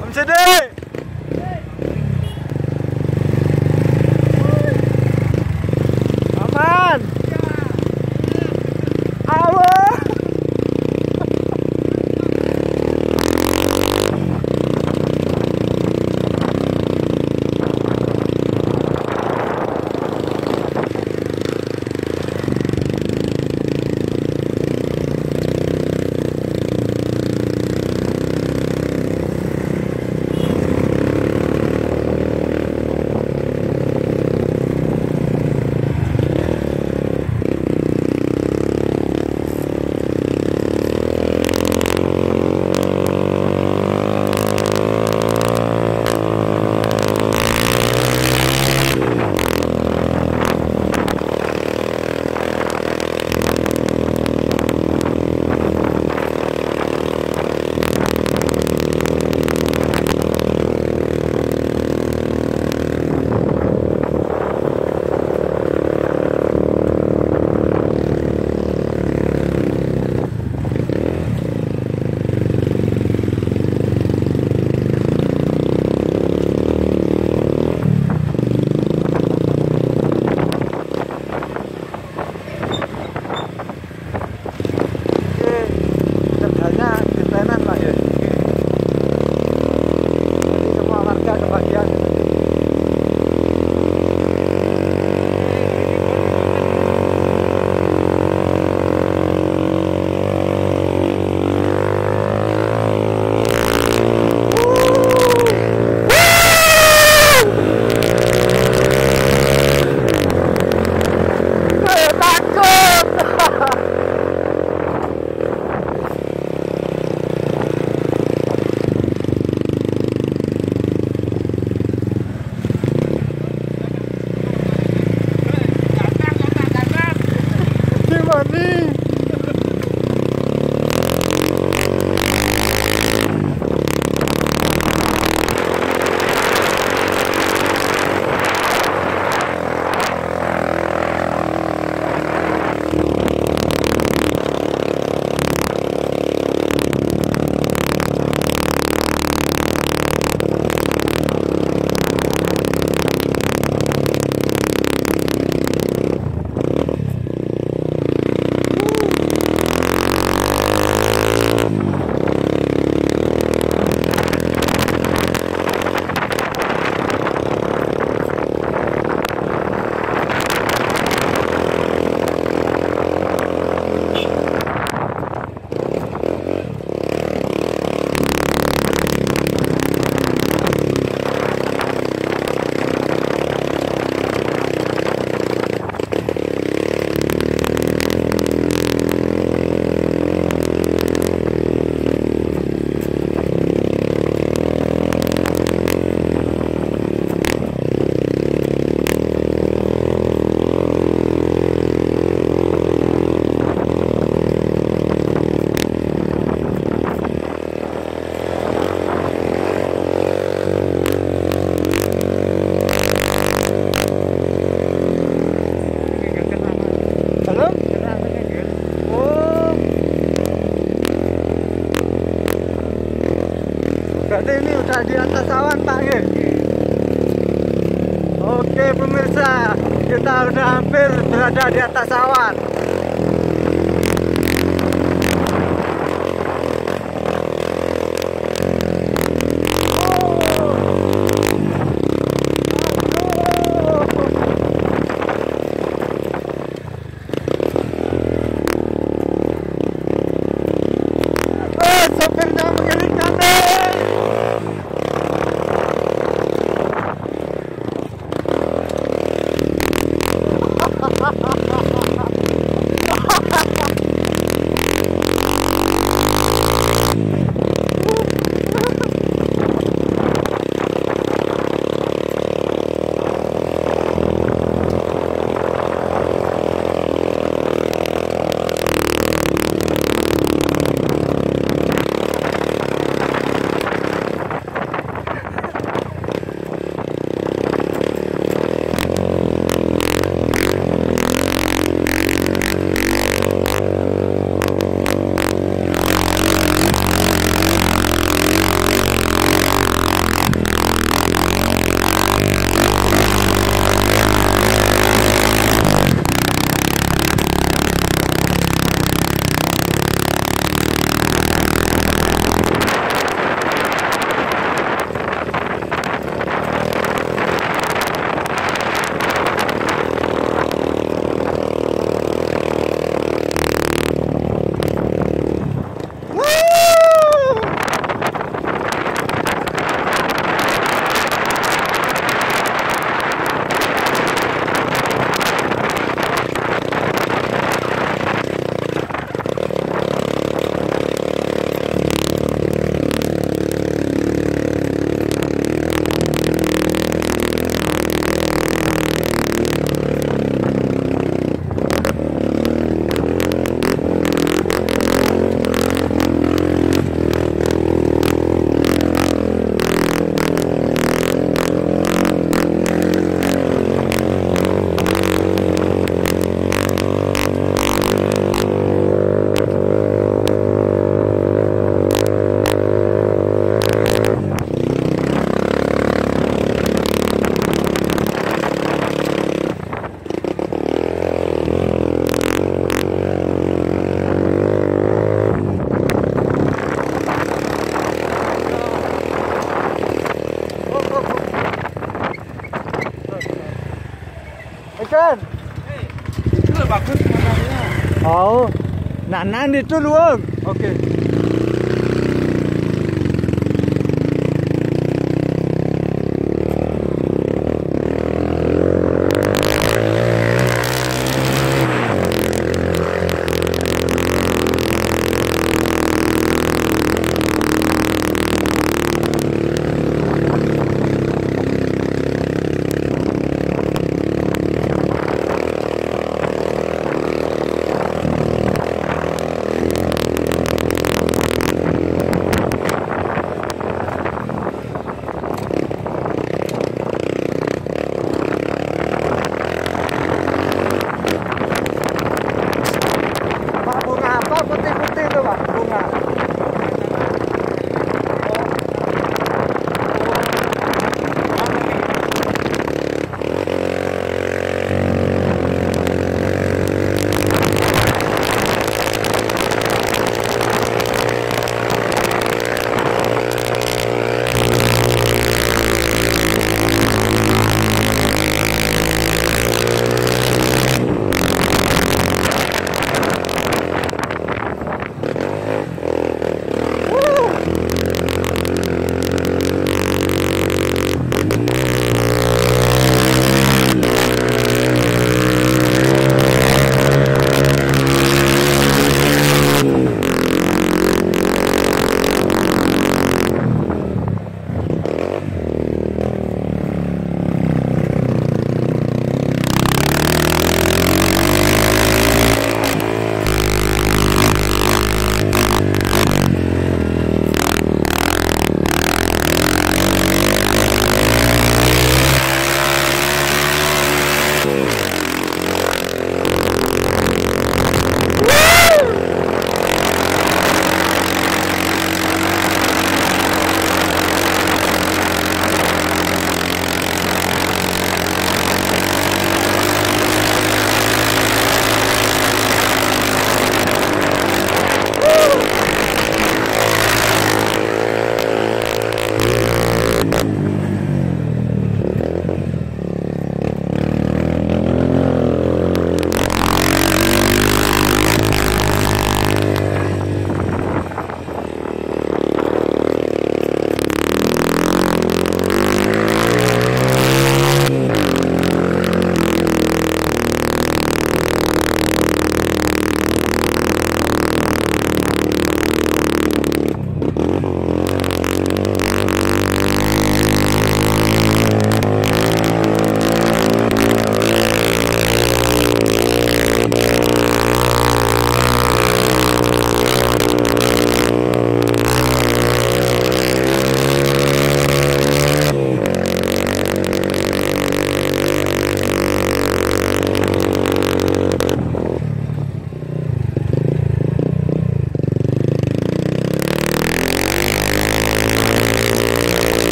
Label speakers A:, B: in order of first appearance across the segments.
A: Ông sẽ đi? Berarti ini udah di atas awan Pak ya? Oke pemirsa, kita udah hampir berada di atas awan. kan? Itu bagus. Oh, nanang itu luang. Oke. Okay.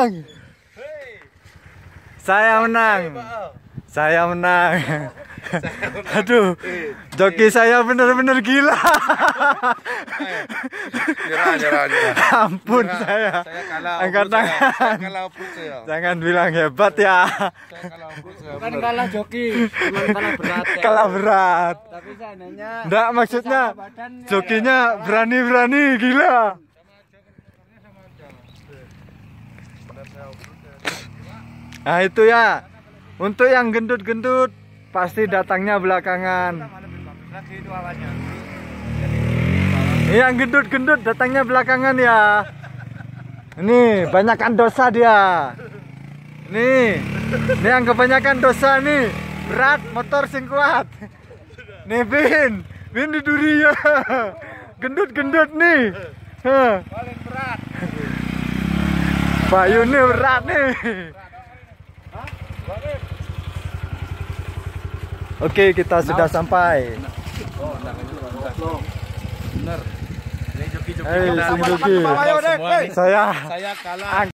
A: Menang. Saya menang. Saya menang. Aduh, joki saya benar-benar gila.
B: Nyerah, nyerah, nyerah.
A: Ampun
B: Nyerah.
A: saya.
B: Saya kalah.
A: Angkat tangan.
B: Saya kalah saya.
A: Jangan bilang hebat ya.
B: Saya kalah.
C: Kan
B: bener.
C: kalah joki, cuma kalah berat. ya.
A: Kalah berat.
C: Tapi seandainya
A: Enggak maksudnya
C: badan ya,
A: jokinya berani-berani gila. Nah itu ya. Untuk yang gendut-gendut pasti datangnya belakangan. Yang gendut-gendut datangnya belakangan ya. Ini banyakkan dosa dia. Nih, ini yang kebanyakan dosa nih. Berat motor sing kuat. Nih Bin, Bin di duri ya. Gendut-gendut nih.
B: Paling berat.
A: Bayu nih berat nih. Oke, kita sudah sampai.
B: Ini joki-joki
A: Hei,
B: kita.
A: sing joki.
B: Semua nih.
A: Saya
B: Saya kalah.